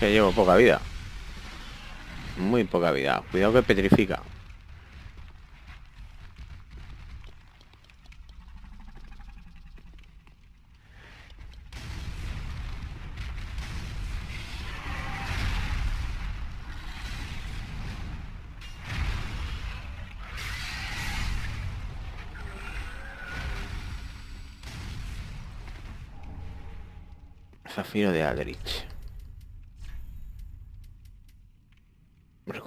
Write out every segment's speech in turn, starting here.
que llevo poca vida. Muy poca vida. Cuidado que petrifica. Zafiro de Aldrich.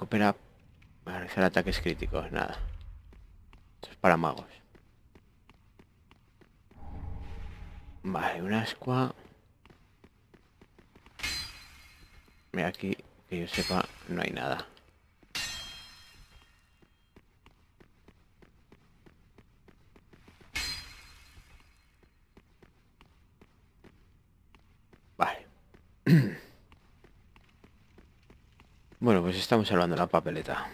Recupera para realizar ataques críticos, nada. Esto es para magos. Vale, una ascua. Mira, aquí, que yo sepa, no hay nada. Vale. Bueno, pues estamos hablando de la papeleta.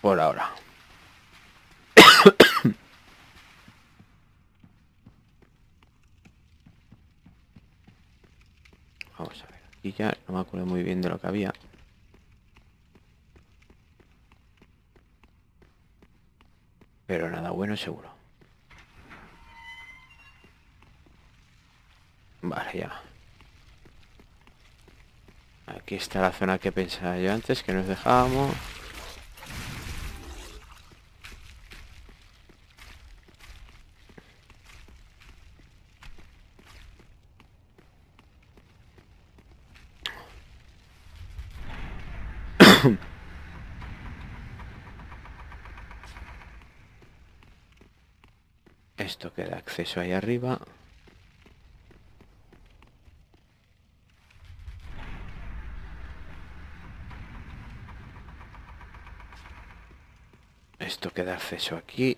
Por ahora. Vamos a ver. Aquí ya no me acuerdo muy bien de lo que había. Pero nada bueno seguro. Vale, ya. Aquí está la zona que pensaba yo antes, que nos dejábamos. Esto que da acceso ahí arriba. Esto que da acceso aquí.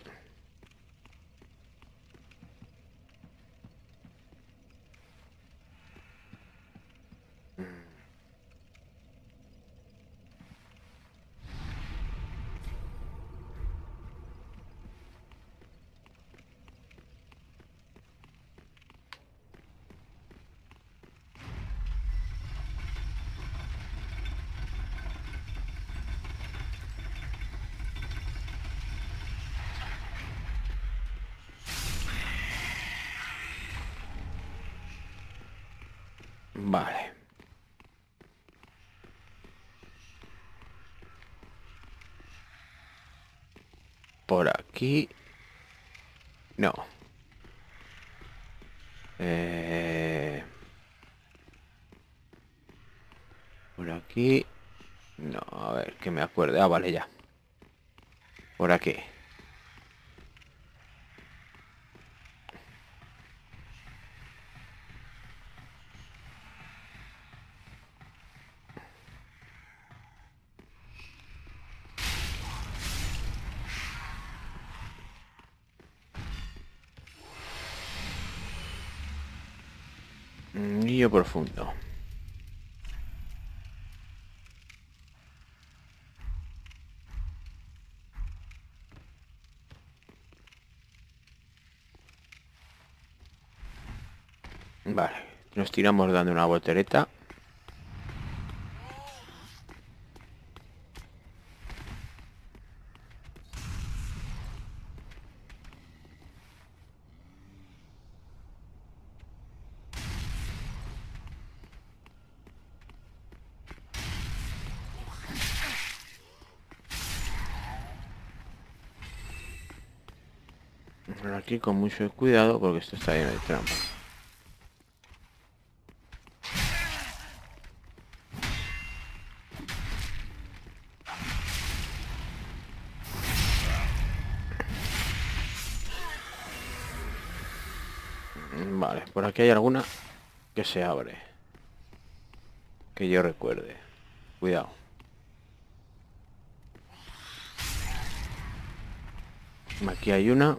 Vale. Por aquí. No. Eh... Por aquí. No, a ver, que me acuerde. Ah, vale, ya. Por aquí. Niño profundo. Vale, nos tiramos dando una voltereta. Por aquí con mucho cuidado porque esto está lleno de trampas. Vale, por aquí hay alguna que se abre. Que yo recuerde. Cuidado. Aquí hay una.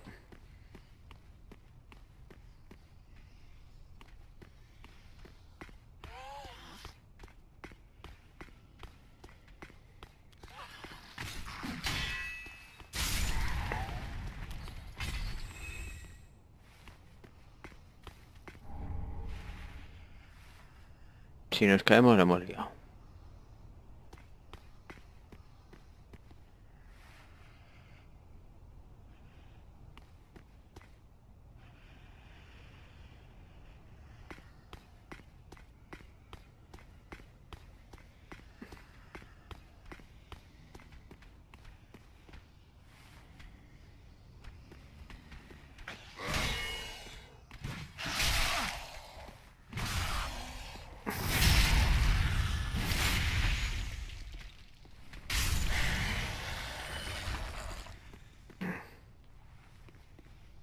Si nos caemos lo hemos liado.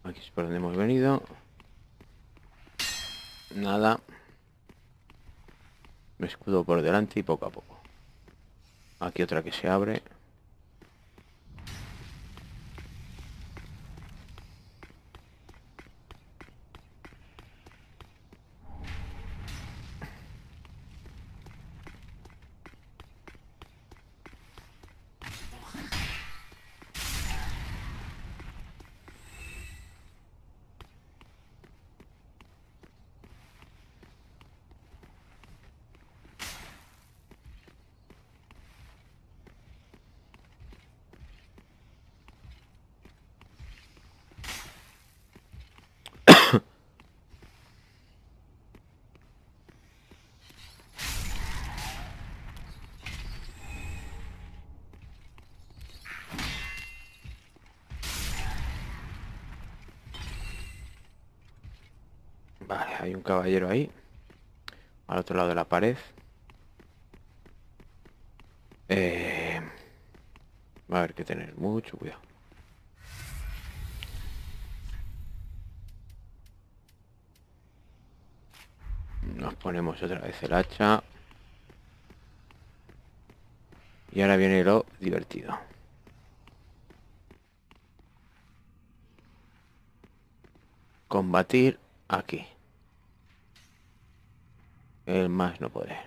Aquí es por donde hemos venido. Nada. Me escudo por delante y poco a poco. Aquí otra que se abre. Vale, hay un caballero ahí. Al otro lado de la pared. Eh, va a haber que tener mucho cuidado. Nos ponemos otra vez el hacha. Y ahora viene lo divertido. Combatir aquí. El más no puede.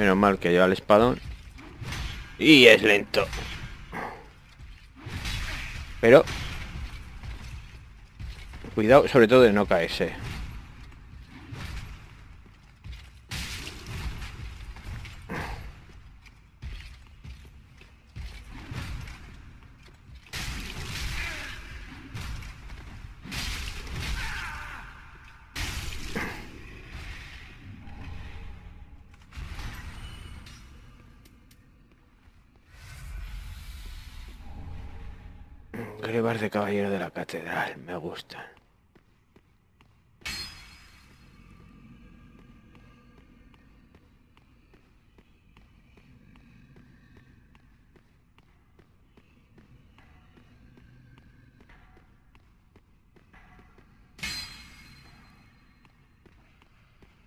Menos mal que lleva el espadón. Y es lento. Pero... Cuidado sobre todo de no caerse. Catedral, me gustan.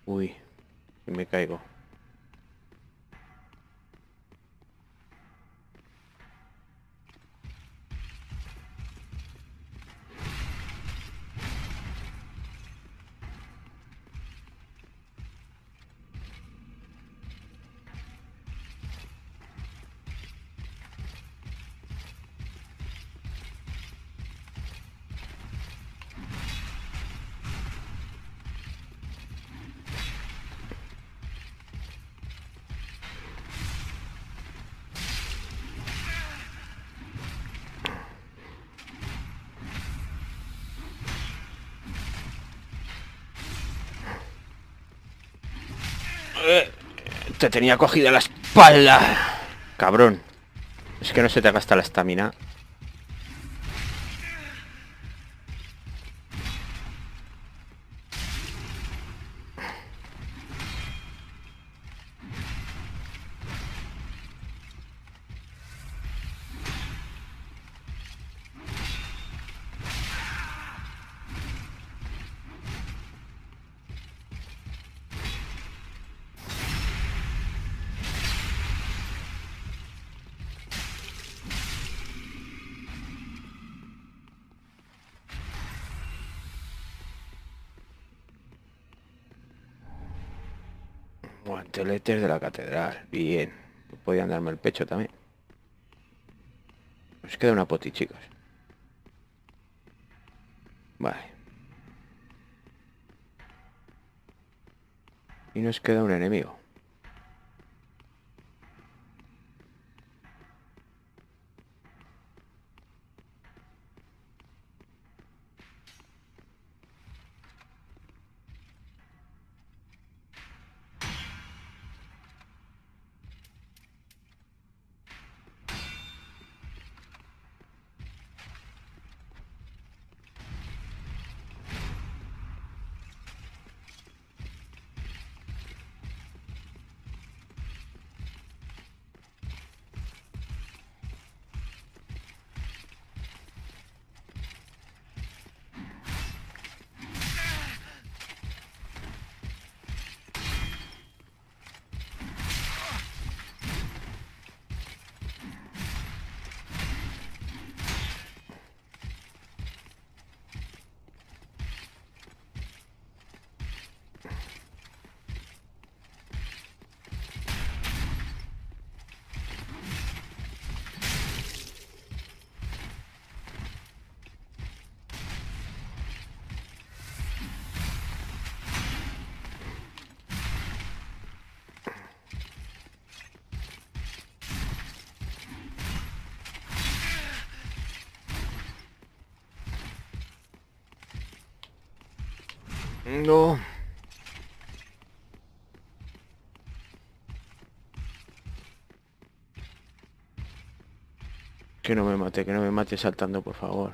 Uy, me caigo. Te tenía cogida la espalda. Cabrón. Es que no se te gasta la estamina. Guanteletes de la catedral. Bien. Podían darme el pecho también. Nos queda una poti, chicos. Vale. Y nos queda un enemigo. No. Que no me mate, que no me mate saltando, por favor.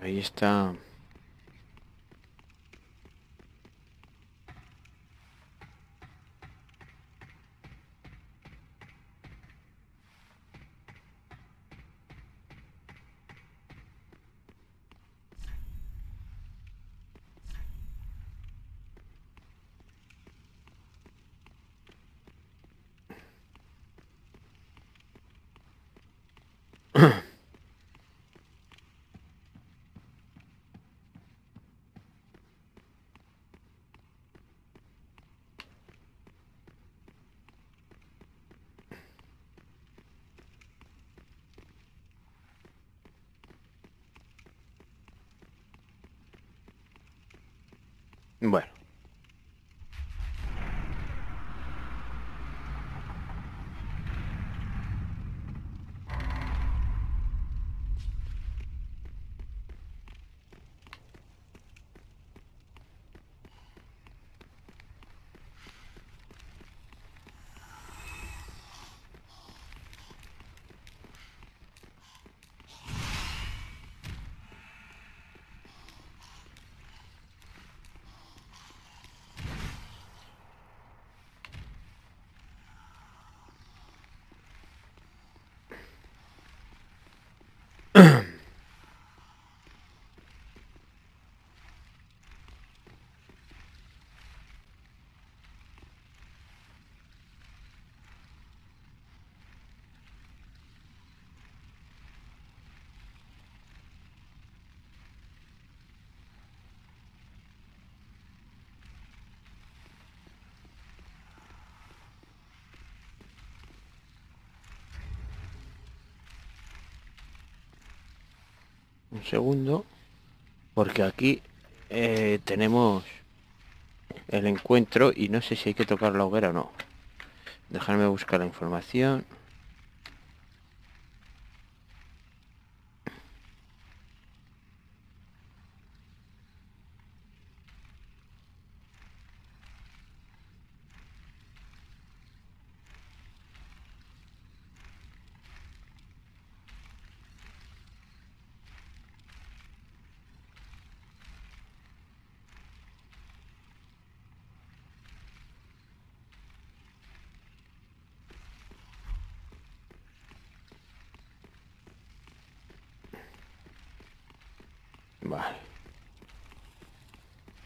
Ahí está. Bueno. Un segundo porque aquí eh, tenemos el encuentro y no sé si hay que tocar la hoguera o no. Dejarme buscar la información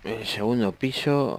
El segundo piso.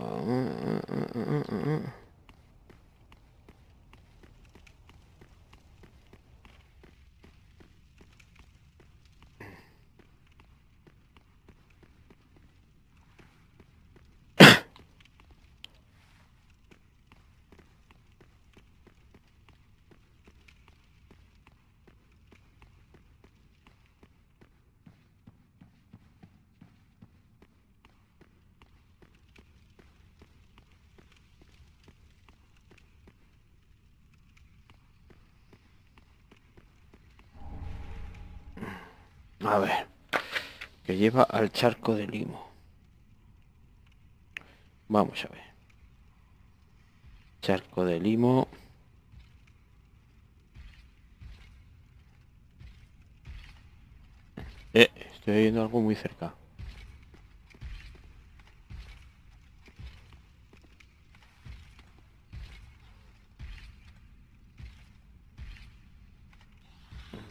A ver. Que lleva al charco de limo. Vamos a ver. Charco de limo. Eh, estoy viendo algo muy cerca.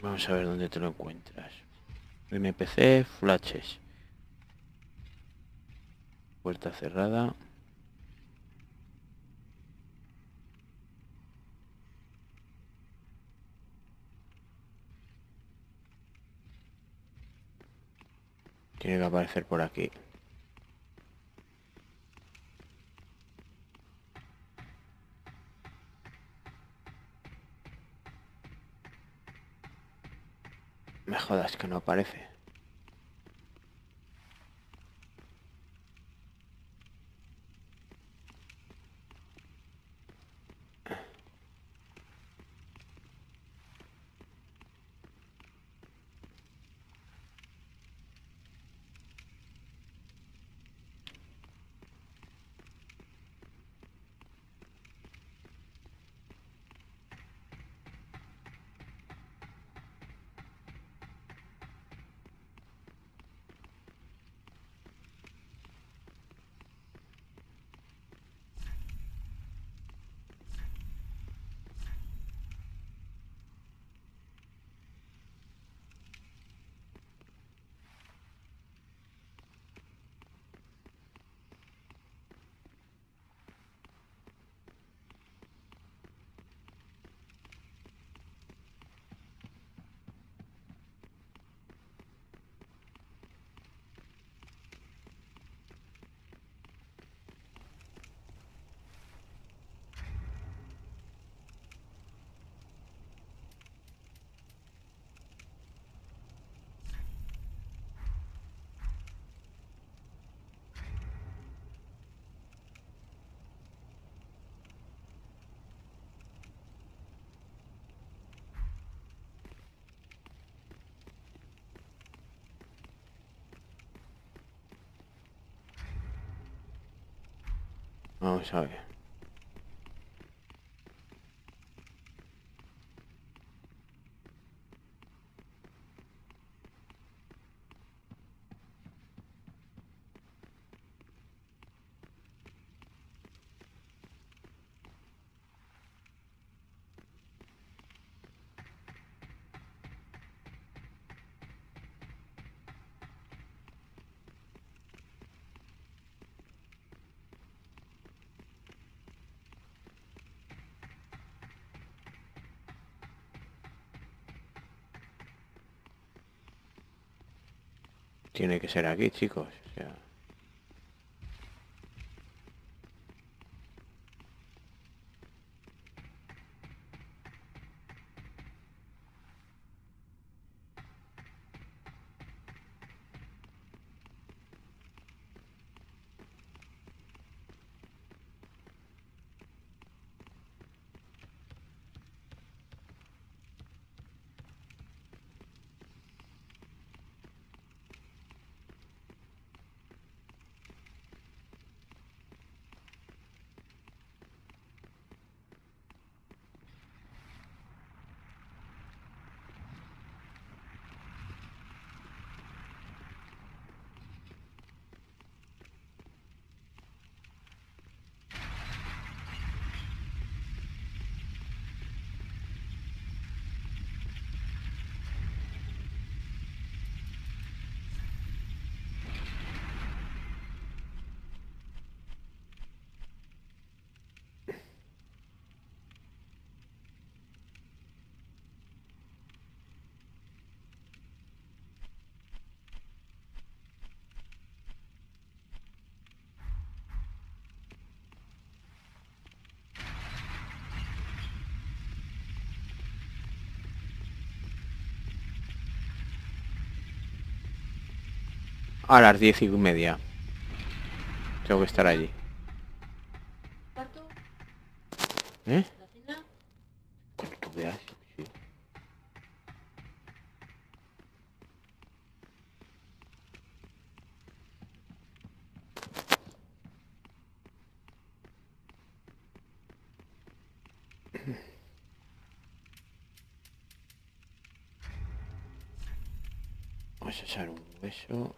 Vamos a ver dónde te lo encuentras. MPC, flashes. Puerta cerrada. Tiene que aparecer por aquí. Jodas que no aparece. Vamos a Tiene que ser aquí, chicos. A las diez y media. Tengo que estar allí. ¿Cuarto? ¿Eh? ¿La cena? Cuando tú veas, sí. Vamos a echar un hueso.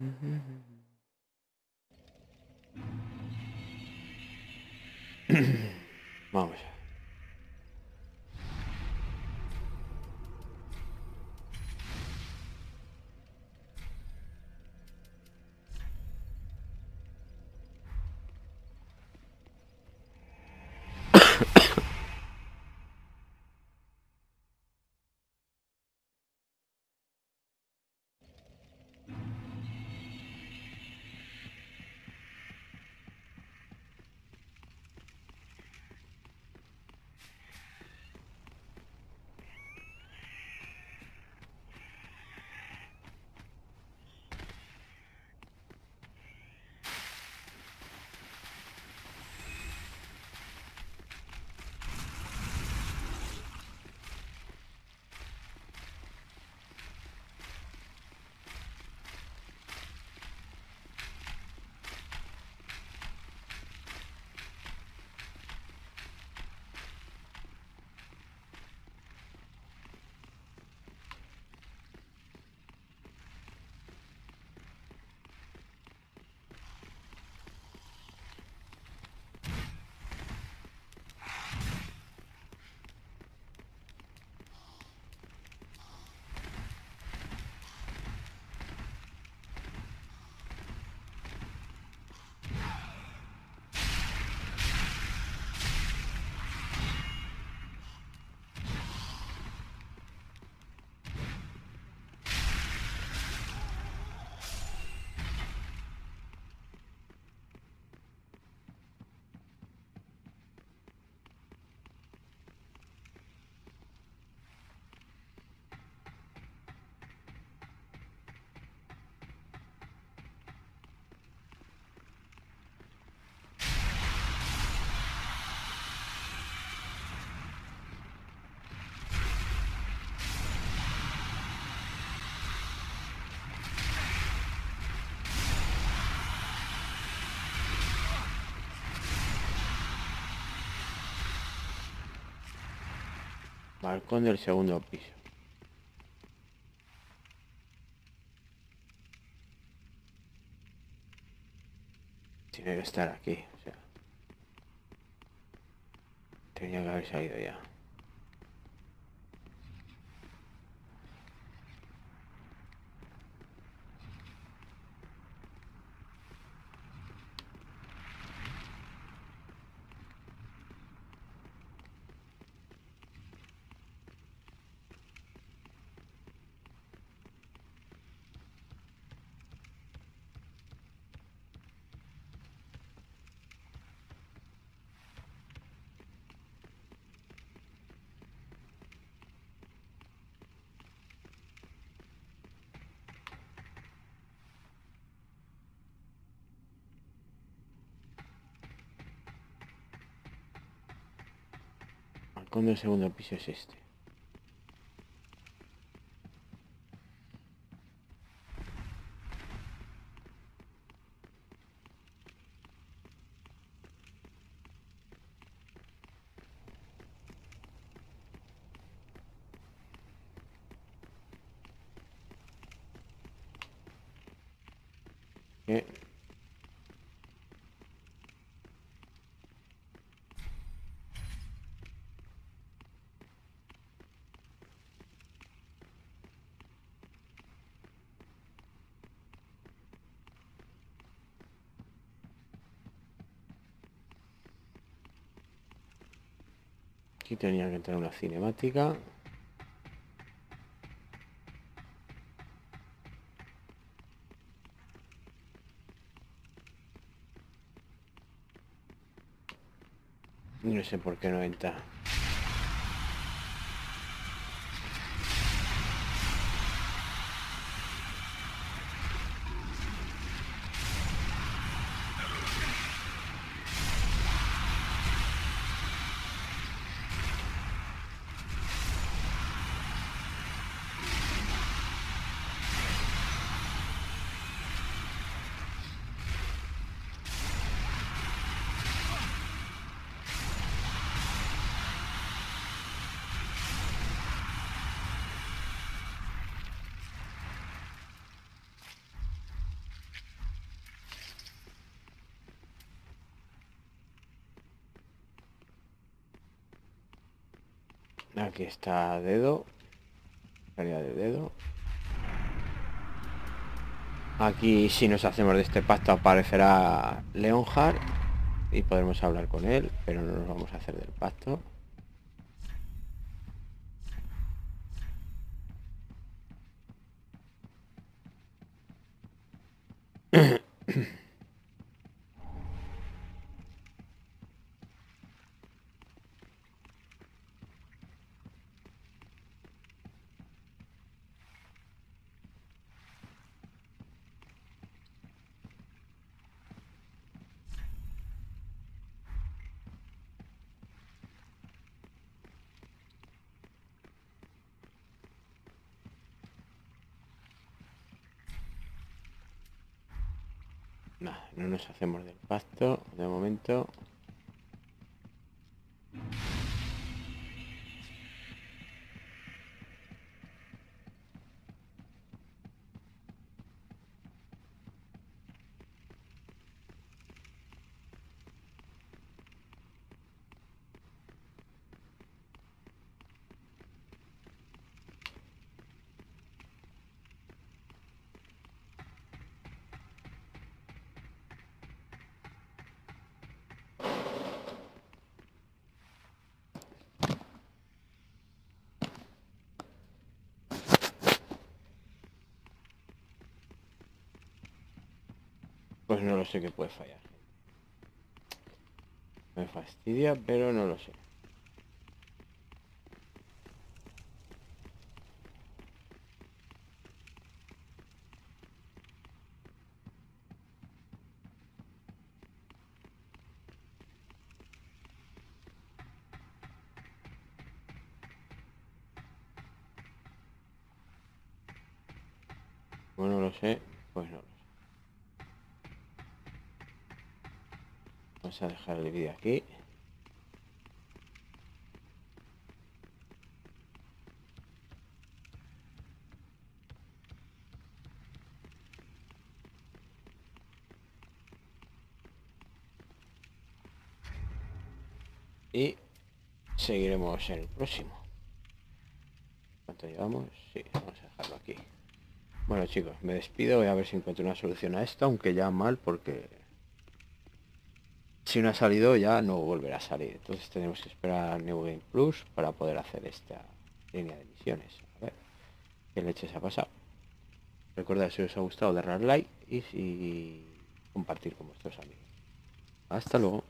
Vamos. Balcón del segundo piso. Tiene que estar aquí, o sea. Tenía que haber salido ya. Balcón del segundo piso es este. Eh, Aquí tenía que entrar una cinemática. No sé por qué no entra. Aquí está dedo. De dedo. Aquí si nos hacemos de este pacto aparecerá Leonhard y podremos hablar con él, pero no nos vamos a hacer del pacto. Nada, no nos hacemos del pacto de momento. Lo sé qué puede fallar. Me fastidia, pero no lo sé. Bueno, no lo sé, pues no vamos a dejar el vídeo aquí. Y seguiremos en el próximo. ¿cuánto llevamos? sí, vamos a dejarlo aquí. Bueno chicos, me despido. Voy a ver si encuentro una solución a esto aunque ya mal porque si no ha salido ya no volverá a salir. Entonces tenemos que esperar a New Game Plus para poder hacer esta línea de misiones. A ver qué leche se ha pasado. Recordad si os ha gustado darle like y si compartir con vuestros amigos. Hasta luego.